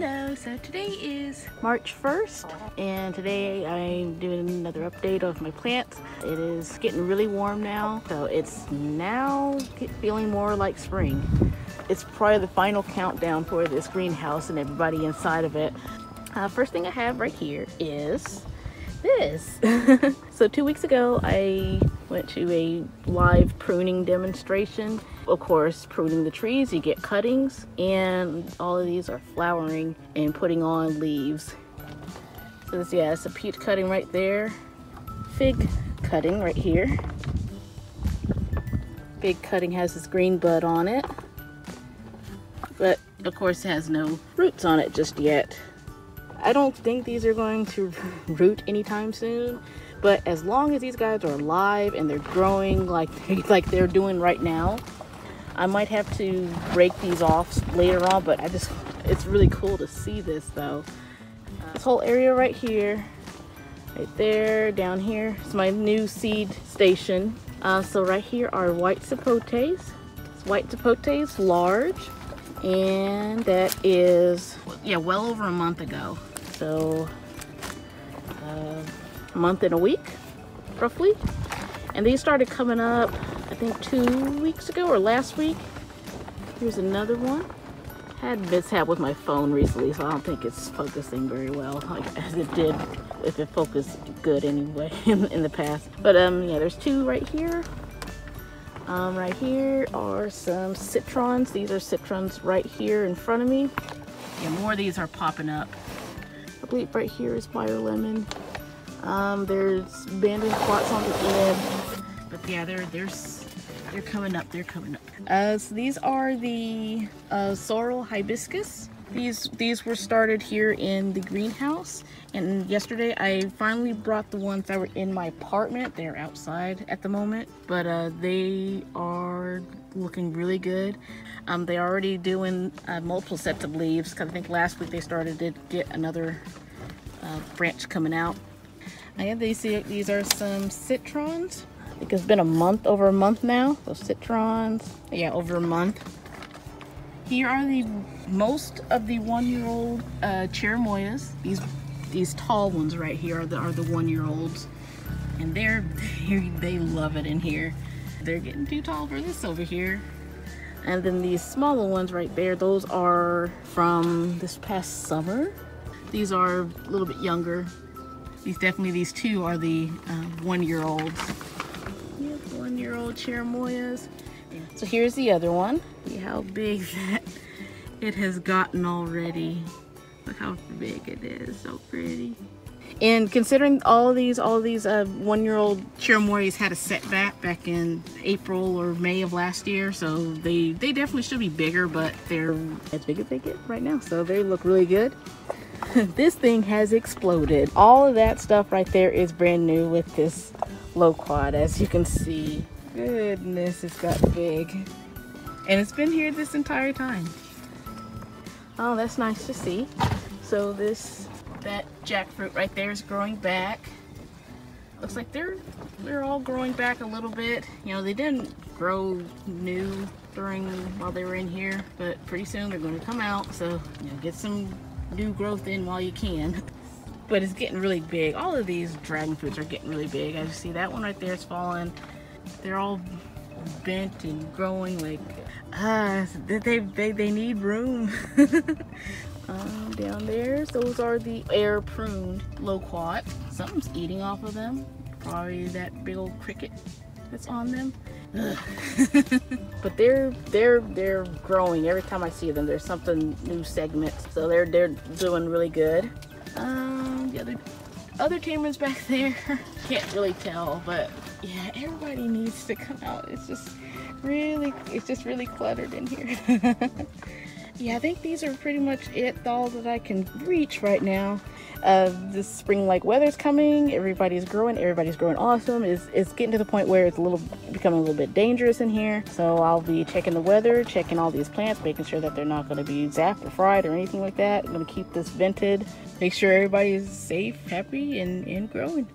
Hello, so today is March 1st and today I'm doing another update of my plants. It is getting really warm now, so it's now feeling more like spring. It's probably the final countdown for this greenhouse and everybody inside of it. Uh, first thing I have right here is this. so two weeks ago I went to a live pruning demonstration. Of course, pruning the trees, you get cuttings, and all of these are flowering and putting on leaves. So this, yeah, it's a peach cutting right there. Fig cutting right here. Fig cutting has this green bud on it. But of course it has no roots on it just yet. I don't think these are going to root anytime soon but as long as these guys are alive and they're growing like like they're doing right now, I might have to break these off later on, but I just, it's really cool to see this though. Uh, this whole area right here, right there, down here, is my new seed station. Uh, so right here are white sapotes. It's white sapotes, large, and that is, yeah, well over a month ago. So, uh, a month and a week, roughly. And these started coming up, I think two weeks ago or last week. Here's another one. Had mishap with my phone recently, so I don't think it's focusing very well, like as it did if it focused good anyway in, in the past. But um, yeah, there's two right here. Um, right here are some citrons. These are citrons right here in front of me. Yeah, more of these are popping up. I believe right here is fire lemon. Um, there's abandoned plots on the end. But yeah, they're, they're, they're coming up, they're coming up. Uh, so these are the uh, sorrel hibiscus. These, these were started here in the greenhouse. And yesterday I finally brought the ones that were in my apartment. They're outside at the moment, but uh, they are looking really good. Um, they're already doing uh, multiple sets of leaves because I think last week they started to get another uh, branch coming out. I have these, these are some citrons. I think it's been a month, over a month now. So citrons, yeah, over a month. Here are the most of the one-year-old uh, cherimoyas. These these tall ones right here are the, are the one-year-olds. And they're, they they love it in here. They're getting too tall for this over here. And then these smaller ones right there, those are from this past summer. These are a little bit younger. These definitely, these two are the uh, one-year-olds. one-year-old cherimoyas. So here's the other one. See how big that it has gotten already. Look how big it is, so pretty. And considering all of these, all these uh, one-year-old cherimoyas had a setback back in April or May of last year, so they they definitely should be bigger, but they're as big as they get right now, so they look really good. this thing has exploded. All of that stuff right there is brand new with this loquat, as you can see. Goodness, it's got big. And it's been here this entire time. Oh, that's nice to see. So this, that jackfruit right there is growing back. Looks like they're they're all growing back a little bit. You know, they didn't grow new during while they were in here, but pretty soon they're going to come out. So, you know, get some new growth in while you can. But it's getting really big. All of these dragon fruits are getting really big. As you see, that one right there is falling. They're all bent and growing like, ah, they, they, they need room. um, down there, those are the air pruned loquat. Something's eating off of them. Probably that big old cricket that's on them. but they're they're they're growing every time I see them. There's something new segments, so they're they're doing really good. Um, the other other back there, can't really tell, but yeah, everybody needs to come out. It's just really it's just really cluttered in here. yeah, I think these are pretty much it, all that I can reach right now. Uh, this spring like weather's coming everybody's growing everybody's growing awesome. It's, it's getting to the point where it's a little becoming a little bit dangerous in here. So I'll be checking the weather checking all these plants making sure that they're not going to be zapped or fried or anything like that. I'm going to keep this vented make sure everybody's safe happy and, and growing